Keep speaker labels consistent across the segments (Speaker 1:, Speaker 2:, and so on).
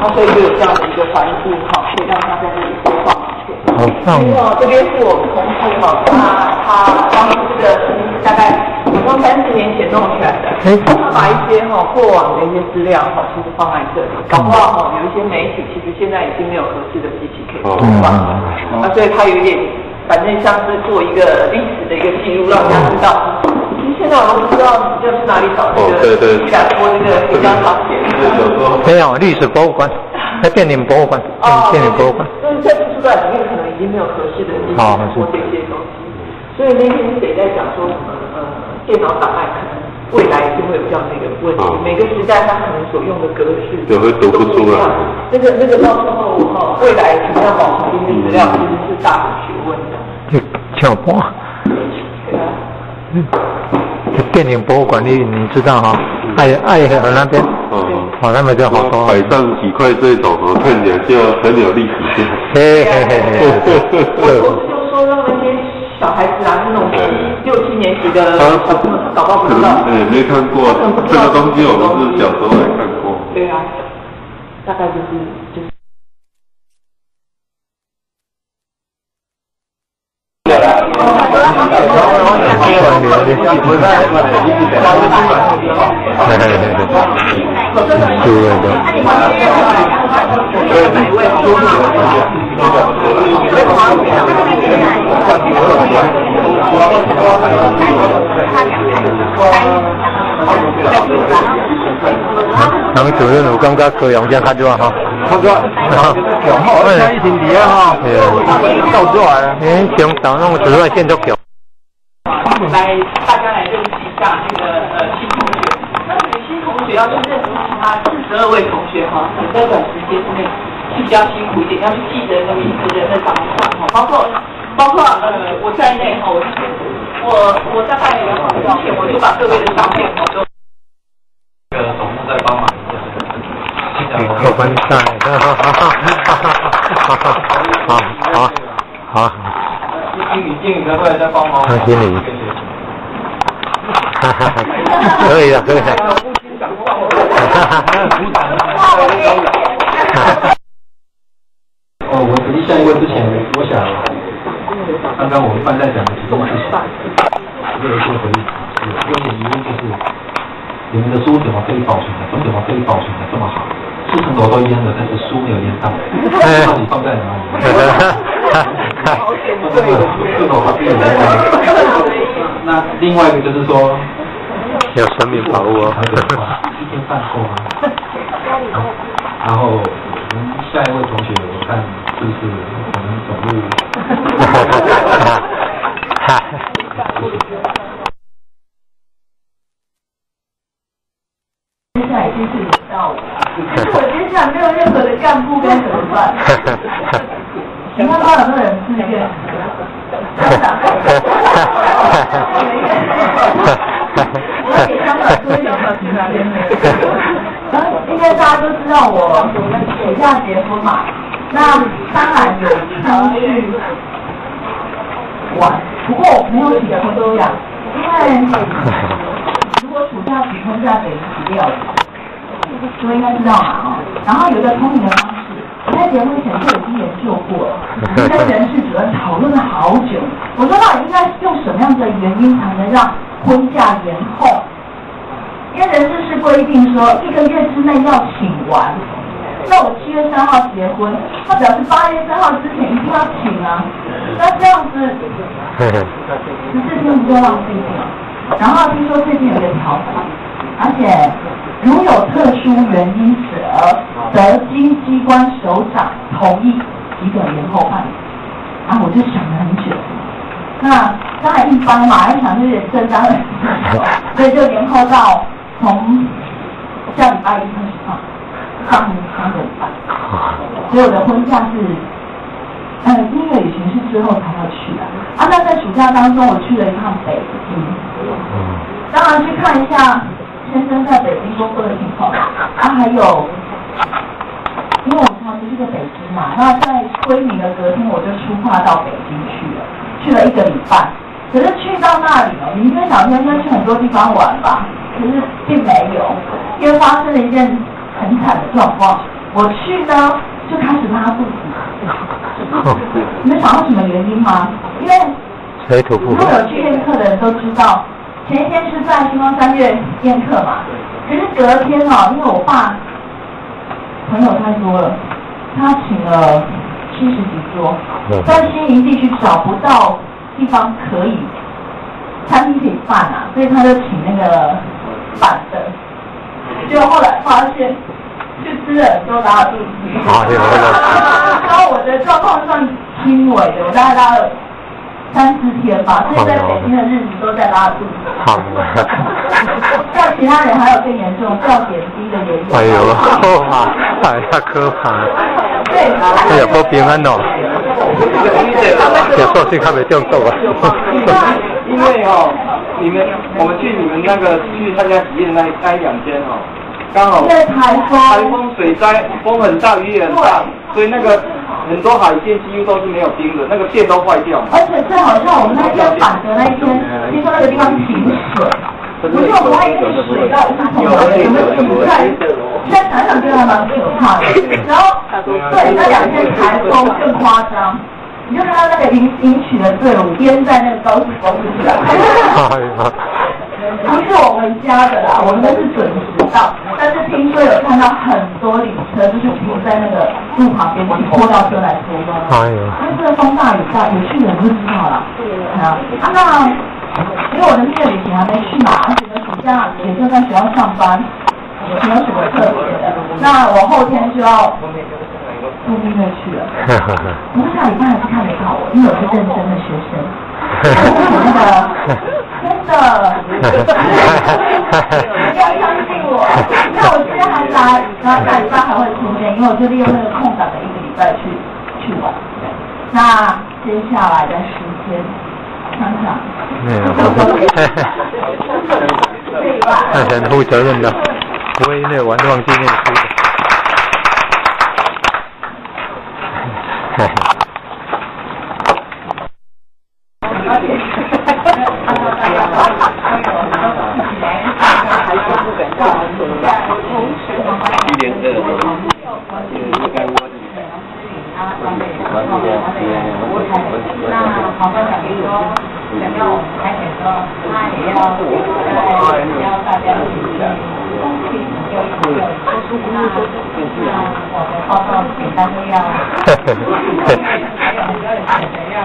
Speaker 1: 那所以就有这样的一个环境哈，可以让他在这里播放片。
Speaker 2: 好棒
Speaker 1: 因为哦，这边是我们同事哈，他他当初这个大概从三十年前弄起来的，
Speaker 2: 哎
Speaker 1: 他把一些哈过往的一些资料哈，其实放在这里，搞不好哈有一些媒体其实现在已经没有合适的机器可以播放了，啊，所以他有点反正像是做一个历史的一个记录，让大家知道。现在我都不知道要去哪里找这个，
Speaker 3: 哦对对
Speaker 1: 去哪播这个黑胶唱片。
Speaker 3: 这小时候
Speaker 2: 没有历史博物馆，在电影博物馆，
Speaker 1: 哦，
Speaker 2: 电影博物馆。
Speaker 1: 就是在图书馆里面可能已经没有合适的机器
Speaker 2: 哦
Speaker 1: 播这些东西，所以那天谁在讲说什么呃电脑档案可能未来就会有这样的一个问题，
Speaker 3: 哦
Speaker 1: 每个时代它可能所用的格式
Speaker 3: 有会读不出来
Speaker 1: 那个那个到时候哈未来怎么样保存这些资料其实是大的学问的。
Speaker 2: 就跳播，
Speaker 1: 对啊，
Speaker 2: 这电影博物馆里你知道哈、爱爱河那边，
Speaker 3: 嗯，
Speaker 2: 哦，那边就好多。
Speaker 3: 海上几块这种哦，看起来就很有历史性。
Speaker 2: 嘿嘿嘿嘿嘿，
Speaker 1: 我我就说让那些小孩子啊，那种六七年级的小朋友搞到不
Speaker 3: 可
Speaker 1: 知道
Speaker 3: 能。哎没看过这个东西，我们是小时候也看过。
Speaker 1: 对啊，大概就是就是。
Speaker 2: 嘿嘿嘿嘿，是的。咱们主任有感觉高阳这较热哈，较热，强好，现在疫情底下哈，到出来了，诶，中岛那个紫外线都
Speaker 1: 来，大家来认识一下那个呃新同学。那这个新同学要去认识其他四十二位同学哈，可能在短时间之内是比较辛苦一点，要去记得那个一个人的长相哈，包括包括呃我在内哈，我我我大概之前我就把各位的照片我都。
Speaker 4: 那个总部再帮忙一下。
Speaker 2: 扣分赛，哈哈哈哈哈哈！好好好好，
Speaker 4: 经理，经理可不可以再帮忙？
Speaker 2: 张经理。哈哈哈，可以了，可以了，哈哈哈。
Speaker 4: 哦，我决定下一位之前，我想，刚刚我们范在讲的其中是什么？我有一些回忆，有一点疑问就是，你们的书怎么可以保存的？怎么可以保存的这么好？四层楼都淹了，但是书没有淹到，到底放在哪里？那另外一个就是说，
Speaker 2: 有生命保护哦。
Speaker 4: 一天饭够吗？然后我们下一位同学，我看是不是我们走路？
Speaker 5: 接下来已经是轮到我了，可是我接下来没有任何的干部该怎么办？请问他有没有人自愿？我给香港说一下去哪边没有？然后应该大家都知道我暑假结婚嘛，那当然有出去玩，不过没有结婚这样，因为如果暑假结婚在北十六，各位应该知道嘛哦。然后有一个聪明的方式，我在结婚前就已经研究过了，我们跟人事主任讨论了好久。我说到底应该用什么样的原因才能让婚假延后？因为人事是规定说一个月之内要请完。那我七月三号结婚，他表示八月三号之前一定要请啊。那这样子十四天不就浪费掉？然后听说最近有一个调法，而且如有特殊原因者，得经机关首长同意即可延后办理。然后我就想了很久，那当然一般嘛，一想就有点正当的，所以就延后到从下礼拜一开始放，放三个礼拜。所以我的婚假是，呃，音乐旅行是之后才要去的。啊，那在暑假当中，我去了一趟北京，当然去看一下先生在北京工作的情况，啊，还有，因为我常常是个北京嘛，那在归明的隔天我就出发到北京去了，去了一个礼拜。可是去到那里哦，你跟小先生去很多地方玩吧，可是并没有，因为发生了一件很惨的状况。我去呢就开始拉肚子。你们想到什么原因吗？因为如果。有去验课的人都知道，前一天是在星光三月宴客嘛，可是隔天哦，因为我爸朋友太多了，他请了七十几桌
Speaker 2: 嗯，
Speaker 5: 在新营地区找不到地方可以餐厅可以办啊，所以他就请那个板凳，结果后来发现去吃了都拉肚子。然后我的状况算轻微的，我大概拉了三四天吧，所以在北京的日子都在拉肚子。
Speaker 2: 好。
Speaker 5: 像其他人还有更严重，吊点滴的也有。
Speaker 2: 哎呦，可怕，哎呀，可怕！
Speaker 5: 对，
Speaker 2: 哎呀，不平安哦。中毒啊。
Speaker 6: 因为哦，你们我们去你们那个去参加体验那那一两天哦，刚好
Speaker 5: 在台风，
Speaker 6: 台风水灾，风很大，雨也很大，所以那个很多海鲜几乎都是没有冰的，那个线都坏掉。
Speaker 5: 而且最好像我们那天反的那一天，听说那个地方停水，我就我还以为是水到一桶哪里，我们停在，现在想想觉得还蛮可怕的。然后对那两天台风更夸张，你就看到那个迎迎娶的队伍淹在那个高速公路上。不是我们家的啦，我们都是准时到，但是听说有看到很多礼车就是停在那个路旁边拖到车来拖吗？
Speaker 2: 哎呦，
Speaker 5: 因为这个风大雨大，有去的人就知道了。啊，啊那因为我的蜜月旅行还没去嘛，而且呢暑假也就在学校上班，也没有什么特别的。那我后天就要度蜜月去了。我下礼拜还是看得到我，因为我是认真的学生。我 那个真的，你要相信我。那我现在还来，然后下礼拜还会出现，因为我就利用那个空档的一个礼拜去去玩。那接下来的时间，想想，
Speaker 2: 那很负责任的，不会因为玩忘记念书的。
Speaker 5: 那黄班长说，想要我们开始说，他也要呃要大家一起公平有有有那那我的报告简单要，还有很多人选择要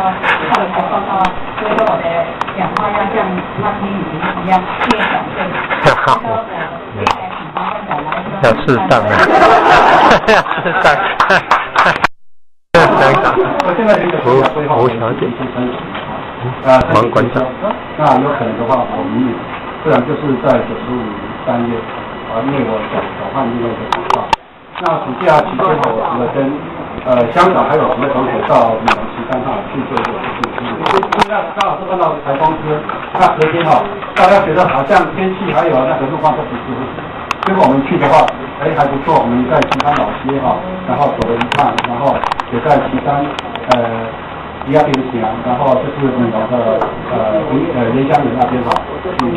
Speaker 5: 看我的报告，所以我的讲话要像那听语音一样越讲越好。那我接下来请黄班长来说，
Speaker 2: 要适当的，要适当。香港，
Speaker 4: 我现在有一个
Speaker 2: 胡
Speaker 4: 规划，
Speaker 2: 胡小姐，
Speaker 4: 呃，
Speaker 2: 王馆长，
Speaker 4: 那有可能的话，我们不然就是在九十五三月啊，因为我想转换另外一个计划。那暑假期间哈，我除了跟呃香港还有几位同学到美容旗山哈去做一个实习，那刚好是碰到台风天，那隔天哈，大家觉得好像天气还有那个路况都不舒服。结果我们去的话，哎还不错，我们在岐山老街哈，然后走了一趟，然后也在岐山呃迪亚边墙，然后就是美容的呃呃莲香园那边哈，去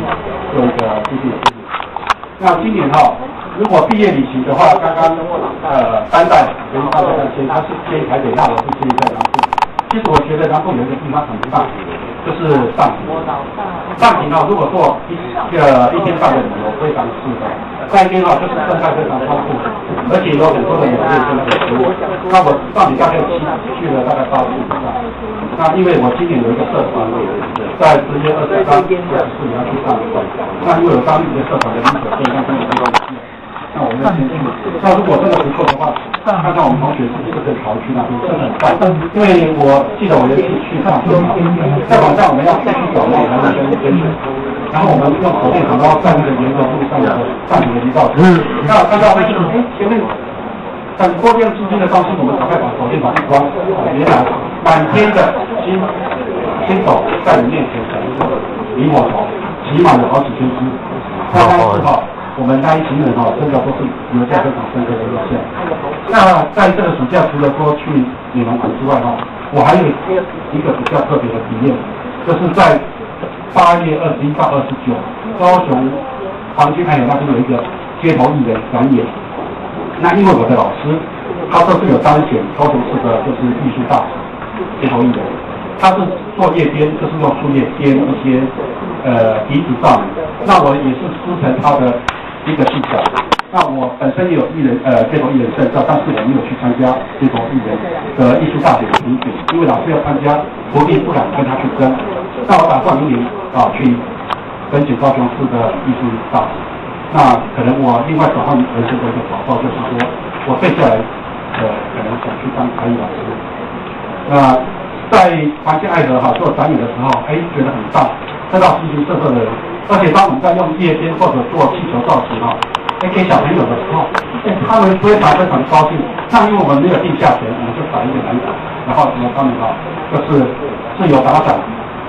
Speaker 4: 做一个自己的那今年哈，如果毕业旅行的话，刚刚呃三代跟大家先，他是建议台北，那我是建议在南部。其实我觉得南部有一个地方很棒，就是上庭。上庭哦，如果做一个一天半的旅游，非常适合。那一天哦，就是生态非常丰富，而且有很多的美丽跟美食物。那我上庭大概去去了大概八次以上。那因为我今年有一个社团，在十月二十三、二十四也要去上课。那因为有当地的社团的理解，所以让他们提供那我们先去。那如果真的不错的话，看看我们同学是不是可以跑去那边，真的很棒。因为我记得我有一次去上课嘛，在网上我们要必须找那个还是跟跟选，然后我们用手电筒，然后在那个沿着路上的上面的一道，嗯，那看到就是哎前面。很多天之间的方式，我们赶快把手电筒一关，原来满天的星星斗在你面前闪烁，萤火虫起码有好几千只。那但是哈，我们那一群人哈，真的都是留下非常深刻的印象。那在这个暑假，除了说去美容馆之外哈，我还有一个比较特别的体验，就是在八月二十一到二十九，高雄黄金海有那边有一个街头艺人展演。那因为我的老师，他都是有当选高雄市的就是艺术大使，街头艺人，他是做夜编，就是用树叶编一些呃笛子上，那我也是师承他的一个技巧。那我本身有艺人呃这种艺人证照，但是我没有去参加这种艺人的艺术大学的评选，因为老师要参加，我也不敢跟他去争。那我打算明年啊去申请高雄市的艺术大学。那可能我另外转换人生的一个宝宝，就是说我接下来呃可能想去当才艺老师。那在环境爱德哈做展演的时候，哎觉得很棒，看到形形色色的人，而且当我们在用夜间或者做气球造型哈。给小朋友的时候，哎，他们非常非常高兴。那因为我们没有定价钱，我们就打一个蓝奖，然后什么他们哈，就是自由打赏。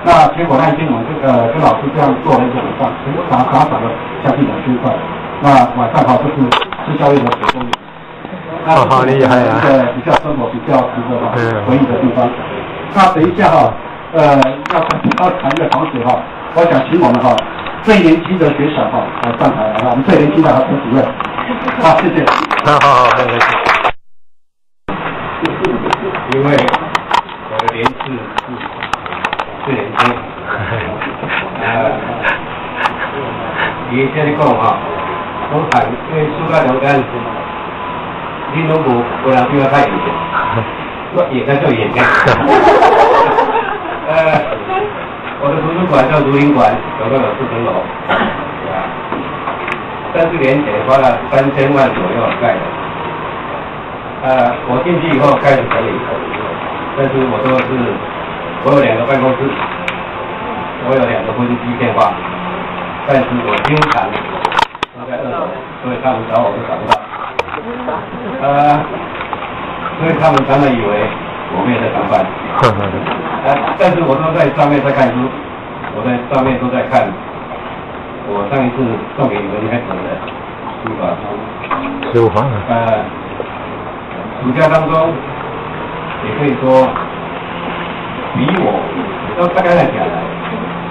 Speaker 4: 那结果那一天我们这个跟老师这样做了一个晚上，打打赏了将近两千块。那晚上哈就是吃宵夜的手工。
Speaker 2: 那好厉害啊！
Speaker 4: 一个比较生活比较值得哈回忆的地方。那等一下哈，呃，要要谈一个同时哈，我想请我们哈。最年轻的学长哈来上台，好吧？我们最年轻的陈主任，好，谢谢。
Speaker 2: 好好好，谢谢。
Speaker 7: 因为我的年纪是最年轻，呃，以前的讲哈，我看因为暑假中间，你拢无无人比我太有钱，我也在做演讲。呃。我的图书馆叫竹林馆，总共有四层楼，啊，三四年前花了三千万左右盖的，呃，我进去以后开始整理，但是我说是，我有两个办公室，我有两个分机电话，但是我经常都在二楼，所以他们找我都找不到，呃，所以他们常常以为我没有在上班。呃，但是我都在上面在看书，我在上面都在看，我上一次送给你们孩子的书法书。
Speaker 2: 书法。
Speaker 7: 呃，暑假当中，也可以说，比我都大概在讲了，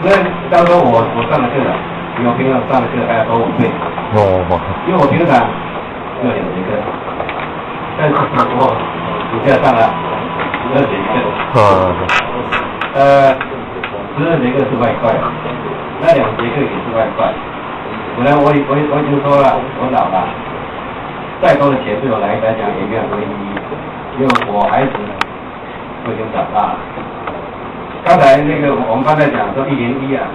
Speaker 7: 那当中我我上的课了，比我平常上的课还要多五倍。哦。因为我平常要两节课，但是我暑假上了十二节课。啊。呃，十二节课是外快，那两节课也是外快。本来我我我已经说了，我老了，再多的钱对我来来讲也没有什么意义，因为我孩子都已经长大了。刚才那个我们刚才讲说一零一啊，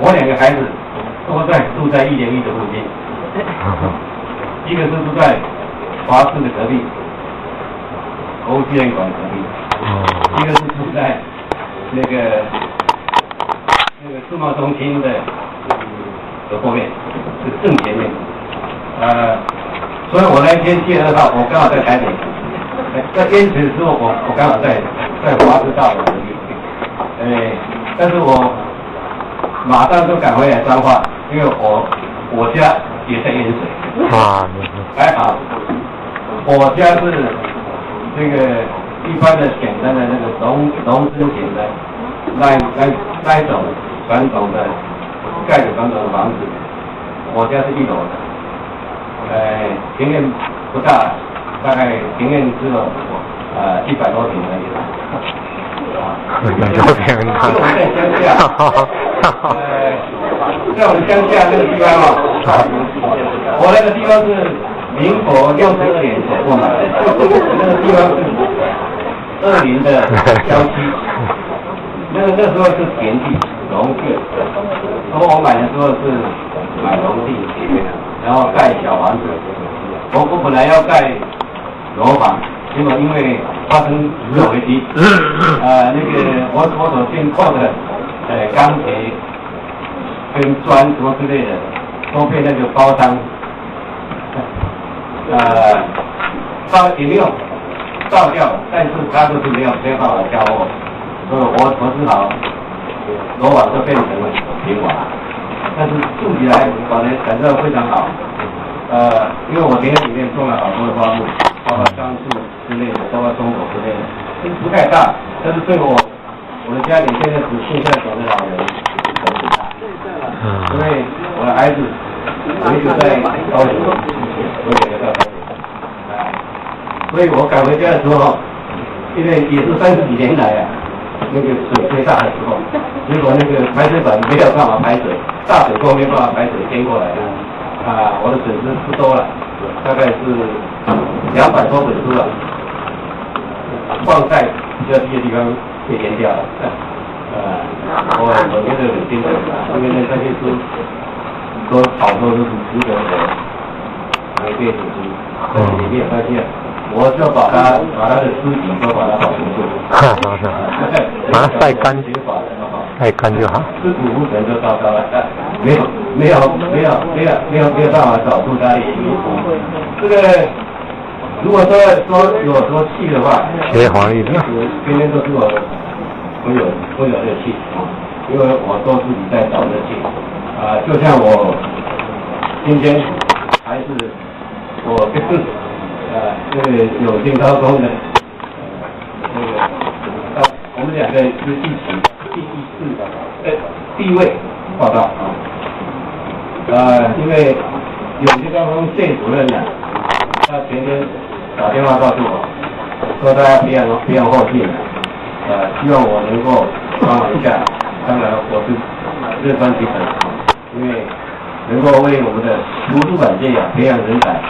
Speaker 7: 我两个孩子都在住在一零一的附近，一个是住在华师的隔壁，欧纪念馆隔壁。一个是住在那个那个世贸中心的的后面，是正前面。呃，所以我那天七月二号，我刚好在台北。在坚持的时候，我我刚好在在华师大的哎，但是我马上就赶回来彰化，因为我我家也在淹水。啊，还好，我家是那个。一般的简单的那个农农村型的那那那种传统的盖的传统的房子，我家是一楼的，呃，庭院不大，大概庭院只有呃一百多平而已。
Speaker 2: 一百多平，
Speaker 7: 在我们乡下，呃，在我们乡下那个地方啊，我那个地方是民国六十二年所购买的，那个地方是。二林的 郊区，那个那时候是田地农地，然后我买的时候是买农地，然后盖小房子。我我本来要盖楼房，结果因为发生石油危机，呃，那个我我所进矿的呃钢铁跟砖什么之类的，都被那个包商呃包没有。造掉，但是他就是没有没有办法交货，所以我我只好罗网就变成了平网，但是住起来感觉感受非常好，呃，因为我田里面种了好多的花木，包括樟树之类的，包括松果之类的，不太大，但是对我我的家里现在只剩下两个老人很大，所以我的孩子我一直在高雄，我也要到。
Speaker 8: 所以我赶回家的时候，因为也是三十几年来啊，那个水最大的时候，结果那个排水管没有办法排水，大水沟没办法排水淹过来了，啊，我的损失不多了，大概是两百多本书了，放在比较低的地方被淹掉了，呃，我我觉得很心疼，因为那些书都好多都是值得我来背的书，在里面发现。我就把它把它的尸体都把它保存住，哈哈
Speaker 2: 把它晒干，晒干就好。
Speaker 8: 尸骨无存就糟糕了，没有没有没有没有没有没有办法找出它。这个如果说说有说气的话，
Speaker 2: 学黄历的，
Speaker 8: 天天都是我我有我有这气，因为我都自己在找这气啊，就像我今天还是我跟。啊，这个有幸高中的，那个，我们两个是一起第一次的，呃，第一位报道啊，呃，因为有幸高中谢主任呢，他前天打电话告诉我，说他培养培养后进，呃，希望我能够帮忙一下，当然我是乐观其成，因为能够为我们的图书馆界啊培养人才。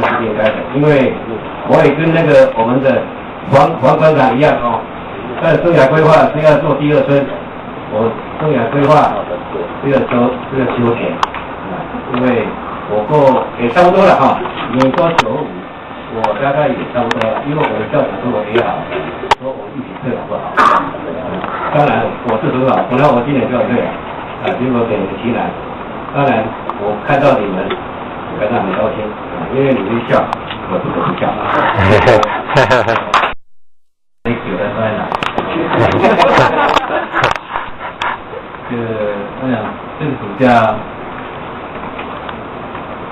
Speaker 8: 那是应该的，因为我也跟那个我们的黄黄馆长一样哦，在生涯规划是要做第二春，我生涯规划这个修这个修剪，因为我够也差不多了哈，你说九五，我大概也差不多了，因为我的校长说我也好，说我运气特别不好，当然我是很好，本来我今年就要退了，啊，结果给提来，当然我看到你们。感到很高兴，因为你一笑，我不得不笑。你笑得在哪？这个我想，这个暑假，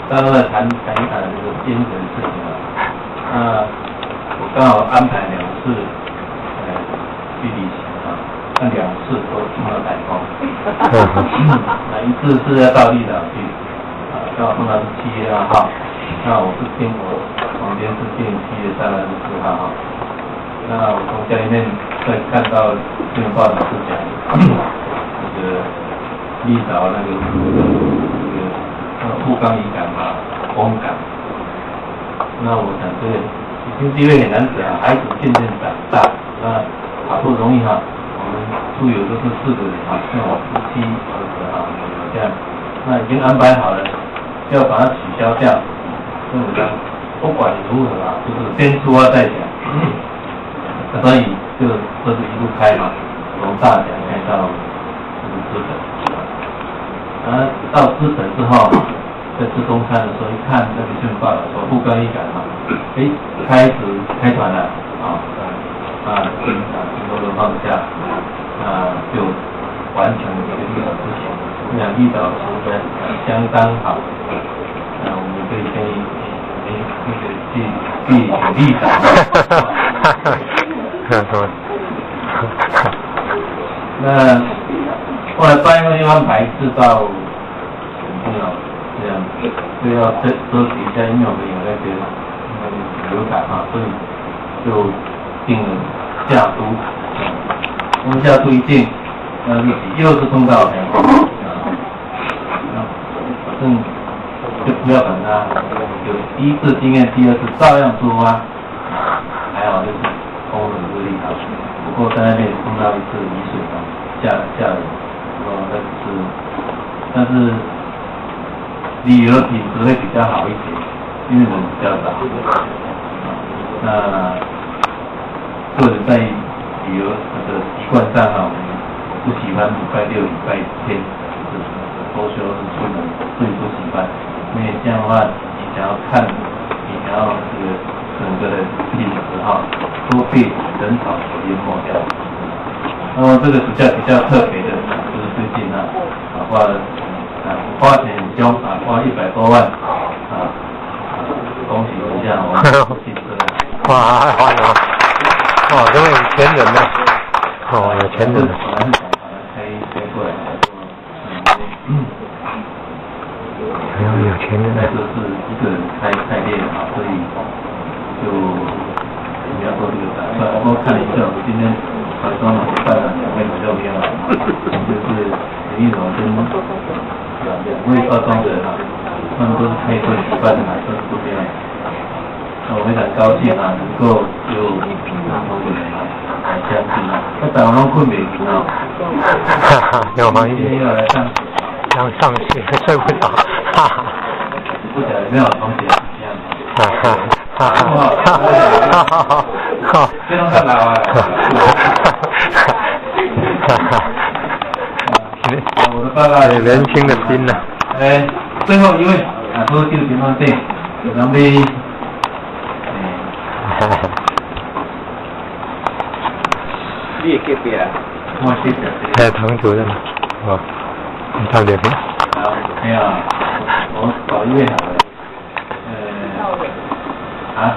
Speaker 8: 刚刚在谈谈一谈这个精神事情啊。那我刚好安排两次，呃，去旅行啊，那两次都碰到台风。那一次是要到绿岛去。刚好碰到是七月二号，那我是听我旁边是订七月三号四号哈。那我从家里面在看到新闻报道是讲，这个绿岛那个这个那个富冈渔港啊，风港。那我想这个已经机会很难得啊，孩子渐渐长大，那好不容易哈，我们出游都是四个人啊，像我夫妻儿子啊，这样，那已经安排好了。要把它取消掉，所以不管如何啊，就是先出发再讲。所以就这是一路开嘛，从大讲开到资本，啊，到资本之后，在吃中餐的时候一看那个新闻报道说不更一改嘛，哎，开始开团了啊，啊，啊，听说都放下，啊，就完成这个绿岛之前，这样绿岛时间相当好。那我们可以可以诶那个去去举例子。那后来八月份安排是到重要这样，就要收收集一下，因为我们有那个那个流感嘛，所以就定了下都。我们下都一定，呃，又是碰到台风啊，反正。就不要管它，有第一次经验，第二次照样出发，还好就是风很不利啊。不过在那边碰到一次雨水啊，下下雨，哦，那是，但是旅游品质会比较好一点，因为人比较少。那个人在旅游的习惯上啊，我们不喜欢礼拜六、礼拜天，就是多休日出门，所以不喜欢。因为这样的话，你想要看，你想要这个整个的历史哈，都被人潮所淹没掉。那么这个暑假比较特别的，就是最近啊，花啊花钱很凶啊，花一百多万啊，恭喜一下我们汽车。
Speaker 2: 哇，花了，哇，这位有钱人呢，哦，有钱人。有钱的，
Speaker 8: 那就是一个人开开店啊，所以就比较多这个打算。然后看了一下，我今天台中嘛带了两位朋友边来，就是林一龙跟两两位化妆的啊，他们都是开会举办的嘛，都是这边。那我非常高兴啊，能够有那么多人来相信啊，那台湾拢困不着啊，
Speaker 2: 哈哈，有吗？
Speaker 8: 今天要来上，
Speaker 2: 想上学睡不着，哈哈，
Speaker 8: 不晓得有没有同学这样。
Speaker 2: 哈哈，哈哈，哈哈，哈哈，
Speaker 8: 非常看到啊，
Speaker 2: 哈哈，
Speaker 8: 我的爸爸也
Speaker 2: 年轻的心呐，
Speaker 8: 哎，最后一位啊，喝酒情况对，有人被，
Speaker 2: 哈哈，
Speaker 7: 你也隔壁啊？
Speaker 8: 我谢谢。
Speaker 2: 哎，唐主任，哦，你唱点歌。
Speaker 8: 好，没有，我找一位好了，呃，啊，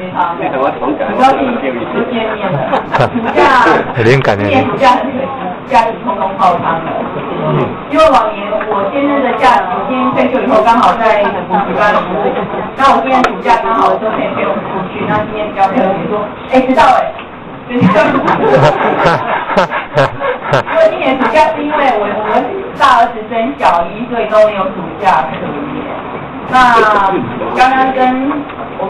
Speaker 9: 家这个一定要了解他。很高兴又见面了。暑假，
Speaker 2: 有点感觉。
Speaker 9: 今年暑假很可惜，家里通通泡汤了。因为往年我现在的假，我今天退休以后刚好在补习班服务，那我今年暑假刚好都可以陪我们出去，那今天比较特别说，哎，知道哎，就是这样。因为今年暑假是因为我我们大儿子生小一，所以都没有暑假可言。那刚刚跟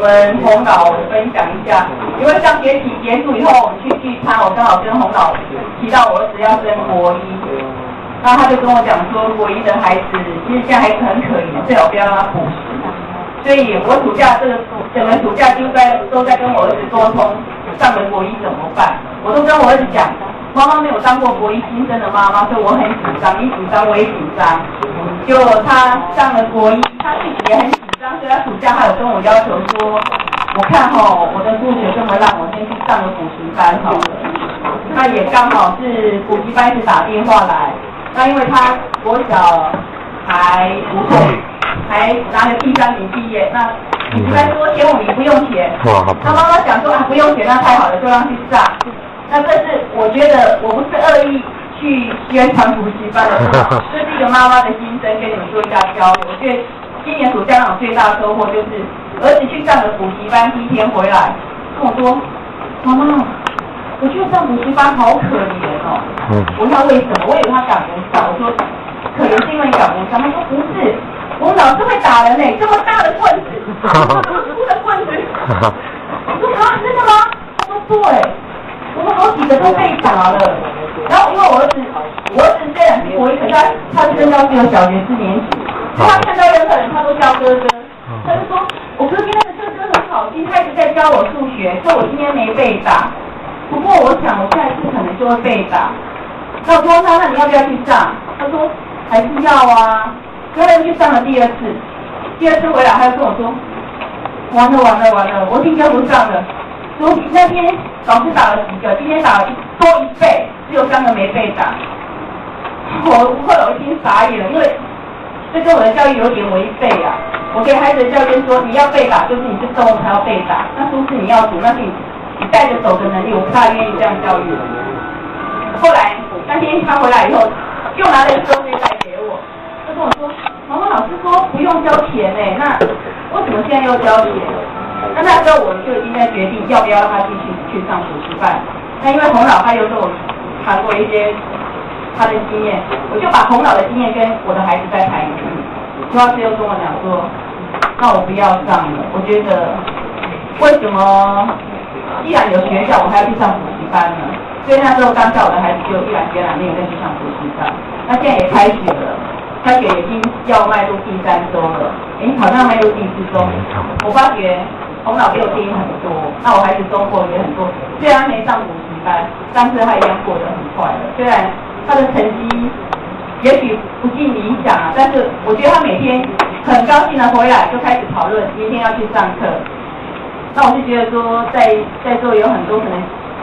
Speaker 9: 我们洪导分享一下，因为上学期结束以后，我们去聚餐，我刚好跟洪导提到我儿子要升国一，那他就跟我讲说，国一的孩子其实现在还是很可怜，最好不要让他补习。所以我暑假这个整个暑假就在都在跟我儿子沟通，上了国一怎么办？我都跟我儿子讲，妈妈没有当过国一新生的妈妈，所以我很紧张，一紧张我也紧张。就他上了国一，他自己也很紧张，所以他暑假还有跟我要求说，我看哈我的数学这么烂，我先去上个补习班好了。那也刚好是补习班是打电话来，那因为他国小还不错，还拿了第三名毕业，那补习班说前五名不用钱！他妈妈想说啊不用钱，那太好了，就让去上。那这是我觉得我不是恶意去宣传补习班的，这是一个妈妈的心声，跟你们做一下交流。我觉得今年暑假让我最大的收获就是儿子去上了补习班，第一天回来跟我说，妈妈，我去上补习班好可怜哦。
Speaker 2: 嗯
Speaker 9: 我问他为什么，我以为他赶不上，我说可能是因为赶不上，他说不是，我老师会打人呢、这么大的棍子，这么粗的棍子。我说啊，真的吗？他说对，我们好几个都被打了。然后因为我儿子，我儿子虽然是国一，可是他他身高只有小学四年级，所以他看到任何人他都叫哥哥。他就说，我哥今天的哥哥很好心，他一直在教我数学，所以我今天没被打。不过我想我下一次可能就会被打。那我说那那你要不要去上？他说还是要啊。所以他又去上了第二次，第二次回来他就跟我说，完了完了完了，我已经跟不上了。那天老师打了几个，今天打了多一倍，只有三个没被打。我后来我已经傻眼了，因为这跟我的教育有点违背啊。我给孩子的教练说，你要被打就是你是动物才要被打，那书是你要读，那是你你带着走的能力，我不大愿意这样教育。后来那天他回来以后，又拿了一收费袋给我，他跟我说，毛毛老师说不用交钱呢、那为什么现在又交钱？那那时候我就已经在决定要不要让他继续去上补习班。那因为洪老他有跟我谈过一些他的经验，我就把洪老的经验跟我的孩子再谈一次。朱老师又跟我讲说，那我不要上了，我觉得为什么既然有学校，我还要去上补习班呢？所以那时候当下我的孩子就毅然决然没有再去上补习班。那现在也开学了，开学已经要迈入第三周了，哎，好像迈入第四周。我发觉洪老比我低很多，那我孩子收获也很多。虽然没上补习班，但是他一样过得很快乐。虽然他的成绩也许不尽理想啊，但是我觉得他每天很高兴的回来就开始讨论明天要去上课。那我是觉得说，在在座有很多可能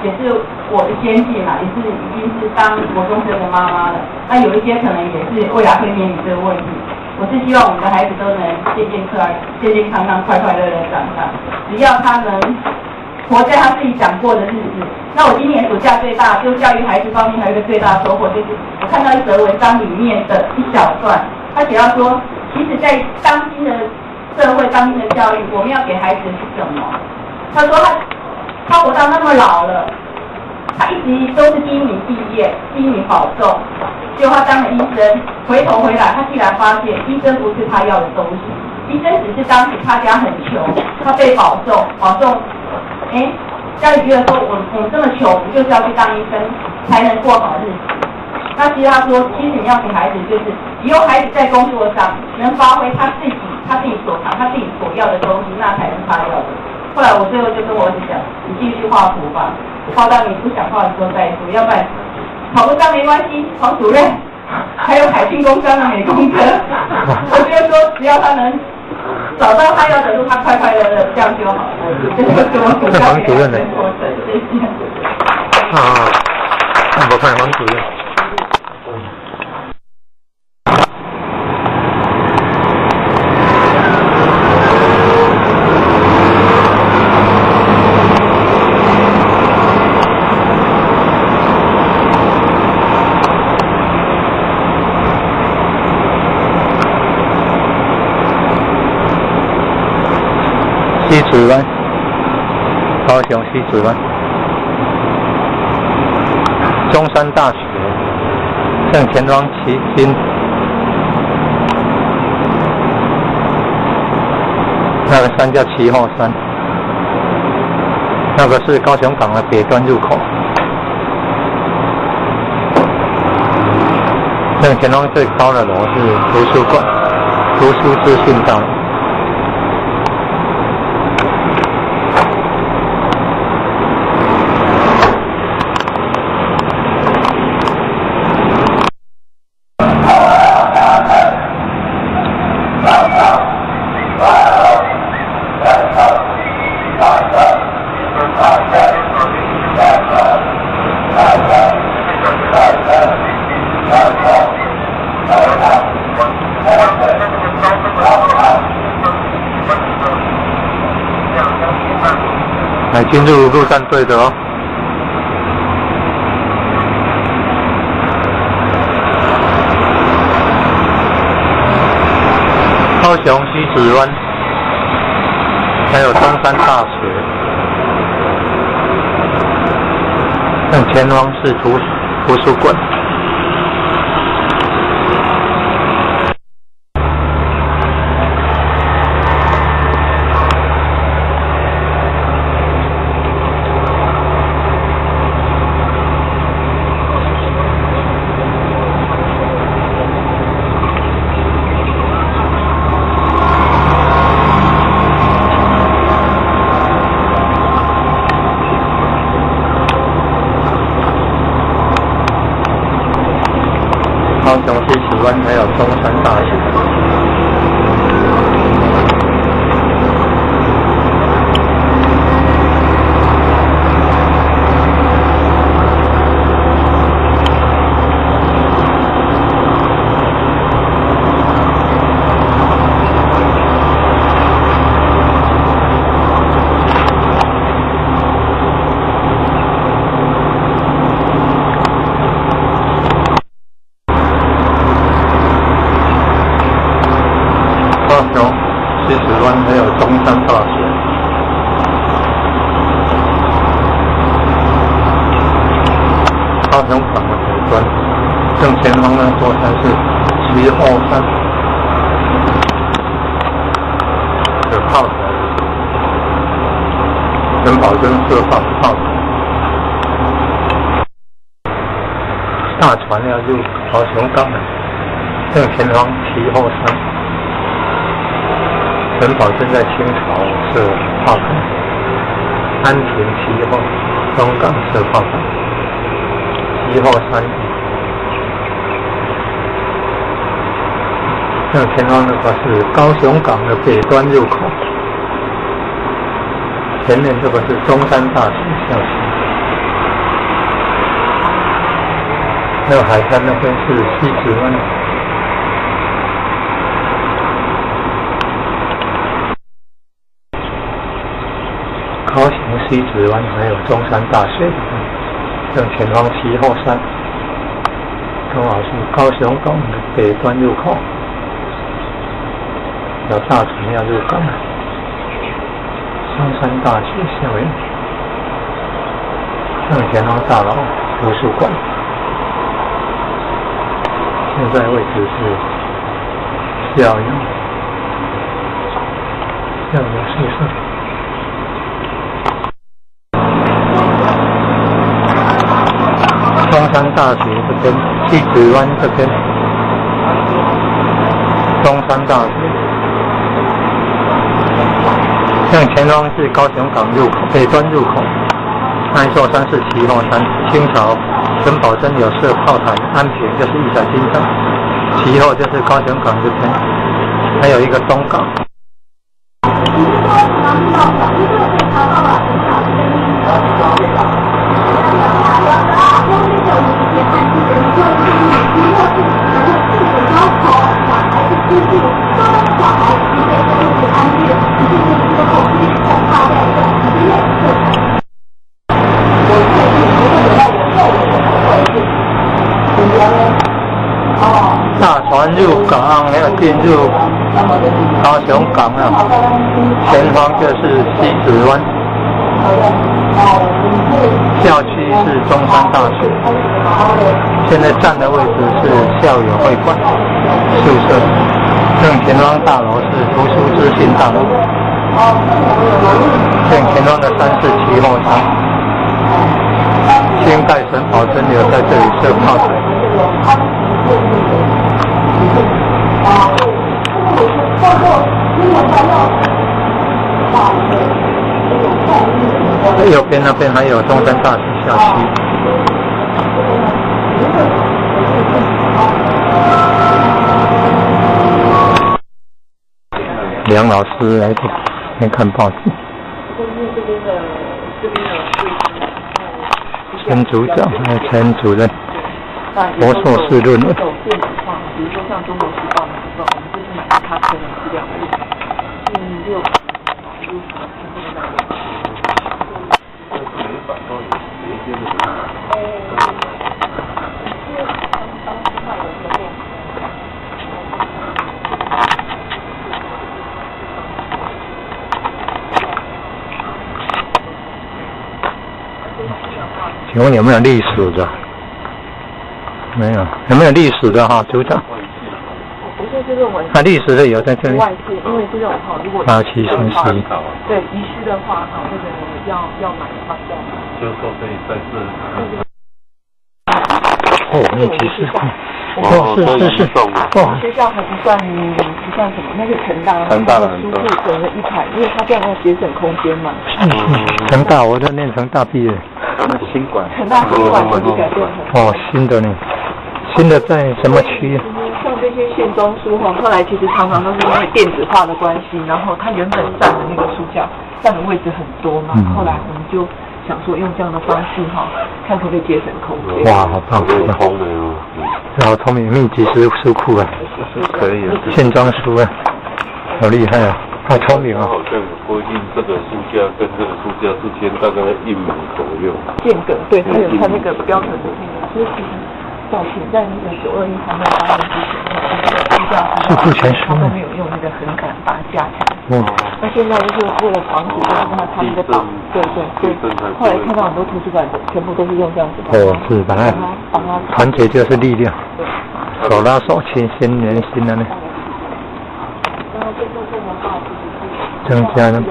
Speaker 9: 也是我的先进嘛，也是已经是当国中生的妈妈了。那有一些可能也是未来会面临这个问题。我是希望我们的孩子都能健健康健健康康、快快乐乐长大。只要他能活在他自己想过的日子。那我今年暑假最大，就教育孩子方面还有一个最大的收获，就是我看到一则文章里面的一小段，他写到说，其实，在当今的社会当今的教育，我们要给孩子是什么？他说他他活到那么老了，他一直都是第一名毕业，第一名保重。结果他当了医生，回头回来，他竟然发现医生不是他要的东西，医生只是当时他家很穷，他被保重，保重。哎，家里觉得说我我们这么穷，就是要去当医生才能过好日子。那其实他说，其实你要给孩子，就是以后孩子在工作上能发挥他自己。他自己所长，他自己所要的东西，那才是他要的。后来我最后就跟我儿子讲，你继续画图吧，画到你不想画的时候再说，要不然考不上没关系。黄主任，还有海信工商的美工科，我觉得说只要他能找到他要的路，他快快乐乐这样就好了。这是我主要给他的过程，谢谢。
Speaker 2: 啊，我看黄主任。西子湾，高雄西子湾，中山大学，向前方骑行。那个山叫旗号山，那个是高雄港的北端入口。向前方最高的楼是图书馆，图书资讯大楼。来。进入陆战队的哦，高雄西子湾，还有中山大学，向前方是图图书馆。还有中山大学。高雄港正前方旗后山，城堡正在清朝是炮港，安平旗后中港是炮港，旗后山正前方的话是高雄港的北端入口，前面这个是中山大学校区。还有海滩那边是西子湾。高雄西子湾还有中山大学，正前方七号山，刚好是高雄港的北端入口，有大船要入港。中山大学校园，向前方大楼图书馆，现在位置是校园校园宿舍。中山大学这边，西子湾这边，中山大学，向前方是高雄港入口北端入口，那一座山是旗后山，清朝陈宝珍有设炮台，安平就是义载金城，其后就是高雄港这边，还有一个东港。入港，没有进入高雄港了。前方就是西子湾，校区是中山大学。现在站的位置是校友会馆宿舍，正前方大楼是图书资讯大楼，正前方的山是旗后山。清代神宝真有在这里设炮台。右边那边还有中山大学校区。梁老师来这边看报纸。陈组长还有陈主任，博硕士论文。
Speaker 1: 比如说像《中国时报》的时候，我们就是买他个人资料而已。嗯，六
Speaker 2: 请问有没有历史的？没有，有没有历史的哈，组长？啊，历史的有在这里。
Speaker 1: 外界，因为这种哈，如果
Speaker 2: 八七三十。
Speaker 1: 对，遗失的话，哈，这个要要买的话要买。
Speaker 3: 就是说可以再次。
Speaker 2: 哦，那其实。
Speaker 3: 哦，
Speaker 2: 是是是。
Speaker 1: 哦。学校还不算不算什么，那是成大。
Speaker 3: 成大的
Speaker 1: 书库整了一排，因为它这样要节省空间嘛。
Speaker 2: 嗯嗯。成大，我在念成大毕业。
Speaker 3: 新馆。
Speaker 1: 成大新馆已经改变了。
Speaker 2: 哦，新的呢？新的在什么区？
Speaker 1: 像这些线装书哈，后来其实常常都是因为电子化的关系，然后它原本占的那个书架占的位置很多嘛，后来我们就想说用这样的方式哈，看可不可以节省空间。
Speaker 2: 哇，好棒！
Speaker 3: 好聪明哦。
Speaker 2: 好聪明，密集式书库啊。
Speaker 3: 可以啊。
Speaker 2: 线装书啊，好厉害啊！好聪明啊！
Speaker 3: 好像规定这个书架跟这个书架之间大概一米左右。
Speaker 1: 间隔，对，它有它那个标准的那个，在那个九二一还没有发生之前，那个书架
Speaker 2: 是库全书，
Speaker 1: 他都没有用那个横杆把它架起来。嗯。那现在就是为了防止就是它它那个倒，对对对。后来看到很多图书馆全部都是用这样子。
Speaker 2: 哦，是把它把它团结就是力量，手拉手牵心连心的呢。增加的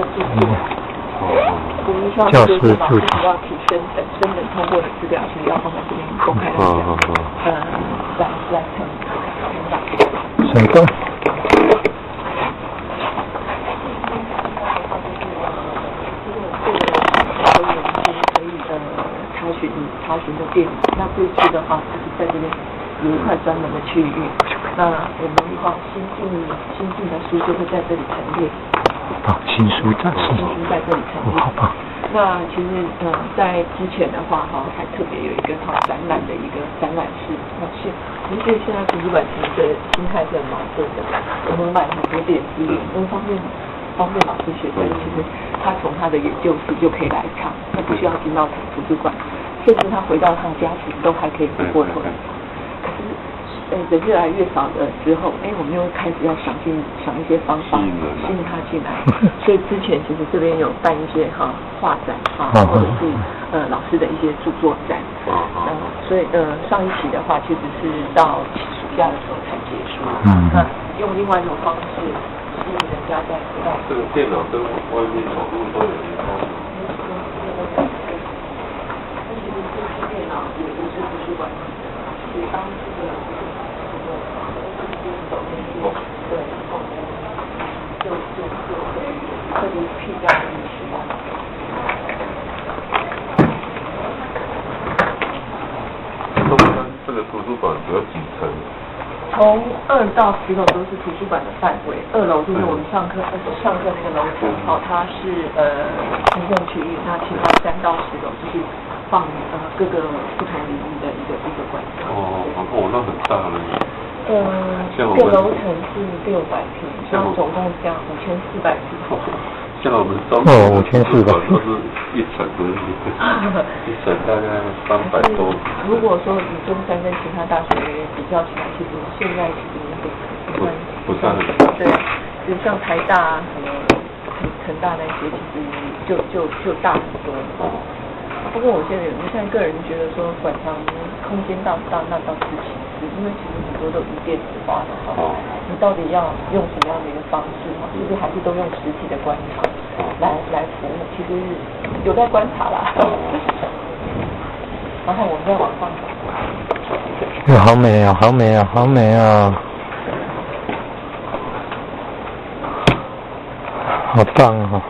Speaker 2: 教师助理。
Speaker 1: 要提升本身人通过的资料是要放在这边公开的讲，嗯，来来看，
Speaker 2: 审动。
Speaker 1: 可以呃查询查询的电脑，那这次的话就是在这边有一块专门的区域，那我们的话新进新进的书就会在这里陈列。
Speaker 2: 啊，新书展示。
Speaker 1: 新书在这里陈列。
Speaker 2: 好棒。
Speaker 1: 那其实嗯，在之前的话哈，还特别有一个好展览的一个展览室，那现其实现在图书馆其实的心态是很矛盾的，我们买很多点资，因为方便方便老师学生，其实他从他的研究室就可以来看，他不需要进到图书馆，甚至他回到他的家庭都还可以回过头来。呃人越来越少的时候，哎，我们又开始要想尽想一些方法
Speaker 3: 吸引
Speaker 1: 他进来，所以之前其实这边有办一些哈画展哈，
Speaker 2: 嗯
Speaker 1: 或者是呃老师的一些著作展，
Speaker 3: 啊
Speaker 1: 呃，所以呃上一期的话其实是到暑假的时候才结束，
Speaker 2: 嗯
Speaker 1: 那用另外一种方式吸引人家在
Speaker 3: 这个电脑跟外面网络都有联通。
Speaker 1: 其实这些电脑也不是图书馆，是当这个走进去，对，就就就会特别辟这样的需要。
Speaker 3: 中山这个图书馆只有几层？
Speaker 1: 从二到十楼都是图书馆的范围，二楼就是我们上课呃上课那个楼层，哦，它是呃行政区域，那其他三到十楼就是放呃各个不同领域的一个一个馆藏。
Speaker 3: 哦，哦，那很大了。
Speaker 1: 呃，
Speaker 3: 像我们
Speaker 1: 这个楼层是六百平，
Speaker 3: 像
Speaker 1: 总共这样五千四百平。
Speaker 3: 像我们中
Speaker 2: 哦五千四百
Speaker 3: 都是一层的，一层大概三百多。
Speaker 1: 如果说你中山跟其他大学比较起来，其实现在其实那个
Speaker 3: 不不算很
Speaker 1: 对，比如像台大啊什么成成大那些，其实就就就大很多。
Speaker 3: 哦，
Speaker 1: 不过我现在我现在个人觉得说馆藏空间大不大那倒是其次，因为其实很多都已电子化了哈。
Speaker 3: 哦
Speaker 1: 你到底要用什么样的一个方式哈？其实还是都用实体的观察来来服务，其实有待观察啦。然后我们再往上走。
Speaker 2: 哟，好美啊，好美啊，好美啊，好棒啊！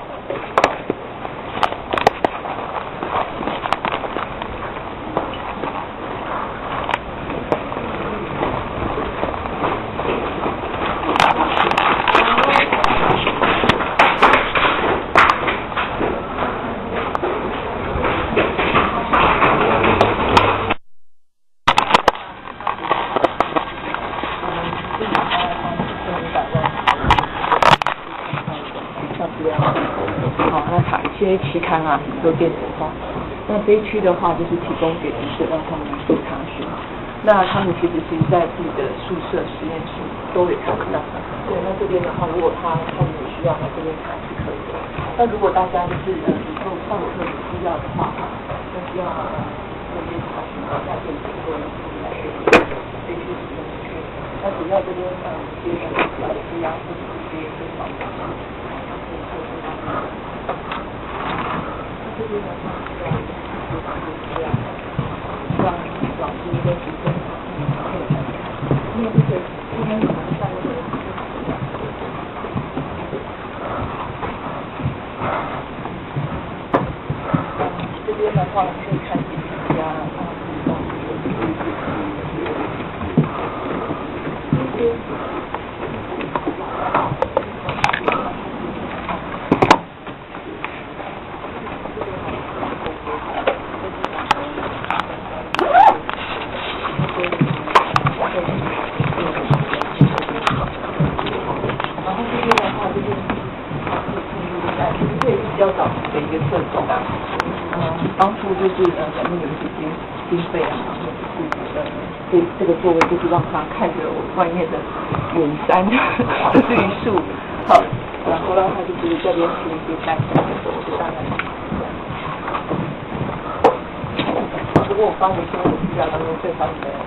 Speaker 1: 好，那一些期刊啊，都电子化。那这一区的话，就是提供给读者让他们做查询。那他们其实是在自己的宿舍、实验室都会看到。对，那这边的话，如果他他们有需要，来这边看是可以的。那如果大家就是呃以后上课有需要的话，那需要这边查询啊，在电子或者是来这边这区使用区。那主要这边呃一些呃资料或者是一些非常的。这边的话，让让老师跟学生可以来看，因为这个今天我们上课这边的话可以看一下啊，然后这边的话就是这也是比较早期的一个设计啊，呃，当初就是呃咱们有一些经经费啊，或者是呃这这个座位就是让他看着我外面的远山，这是榆树，好，然后让他就是这边是一些单向的走，就大概是这样。不过我发现说我资料当中最方便的，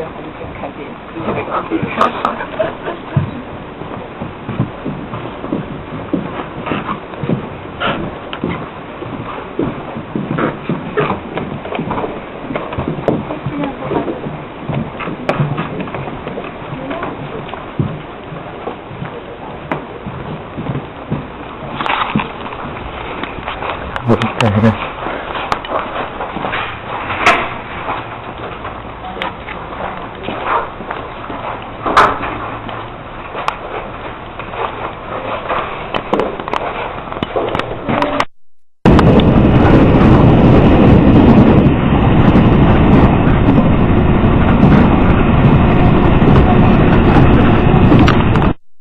Speaker 1: 在房间看电视，这个